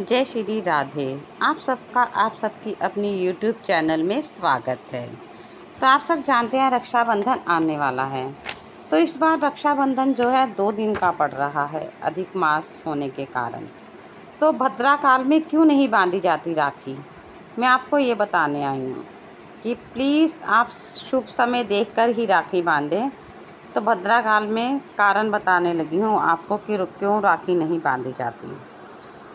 जय श्री राधे। आप सबका, आप सबकी अपनी यूट्यूब चैनल में स्वागत है। तो आप सब जानते हैं रक्षाबंधन आने वाला है। तो इस बार रक्षाबंधन जो है दो दिन का पड़ रहा है, अधिक मास होने के कारण। तो भद्रा काल में क्यों नहीं बांधी जाती राखी? मैं आपको ये बताने आई हूँ कि प्लीज़ आप शुभ समय देखकर ही राखी बांधें। तो भद्रा काल में कारण बताने लगी हूँ आपको कि क्यों राखी नहीं बांधी जाती।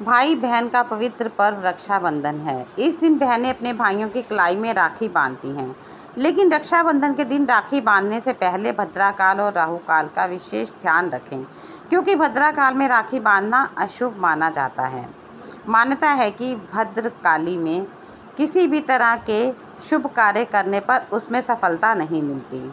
भाई बहन का पवित्र पर्व रक्षाबंधन है। इस दिन बहनें अपने भाइयों की कलाई में राखी बांधती हैं। लेकिन रक्षाबंधन के दिन राखी बांधने से पहले भद्राकाल और राहु काल का विशेष ध्यान रखें, क्योंकि भद्राकाल में राखी बांधना अशुभ माना जाता है। मान्यता है कि भद्रकाली में किसी भी तरह के शुभ कार्य करने पर उसमें सफलता नहीं मिलती।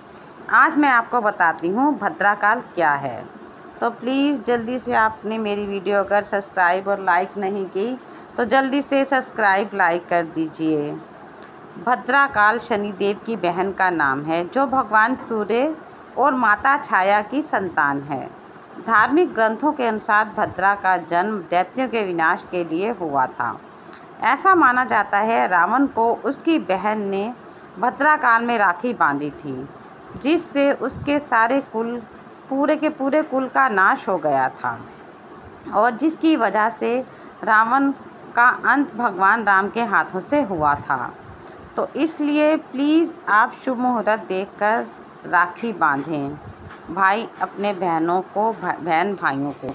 आज मैं आपको बताती हूँ भद्राकाल क्या है। तो प्लीज़ जल्दी से आपने मेरी वीडियो अगर सब्सक्राइब और लाइक नहीं की तो जल्दी से सब्सक्राइब लाइक कर दीजिए। भद्राकाल शनिदेव की बहन का नाम है, जो भगवान सूर्य और माता छाया की संतान है। धार्मिक ग्रंथों के अनुसार भद्रा का जन्म दैत्यों के विनाश के लिए हुआ था। ऐसा माना जाता है, रावण को उसकी बहन ने भद्रा काल में राखी बांधी थी, जिससे उसके सारे कुल पूरे के पूरे कुल का नाश हो गया था। और जिसकी वजह से रावण का अंत भगवान राम के हाथों से हुआ था। तो इसलिए प्लीज़ आप शुभ मुहूर्त देखकर राखी बांधें। भाई, अपने बहनों को बहन भाइयों को।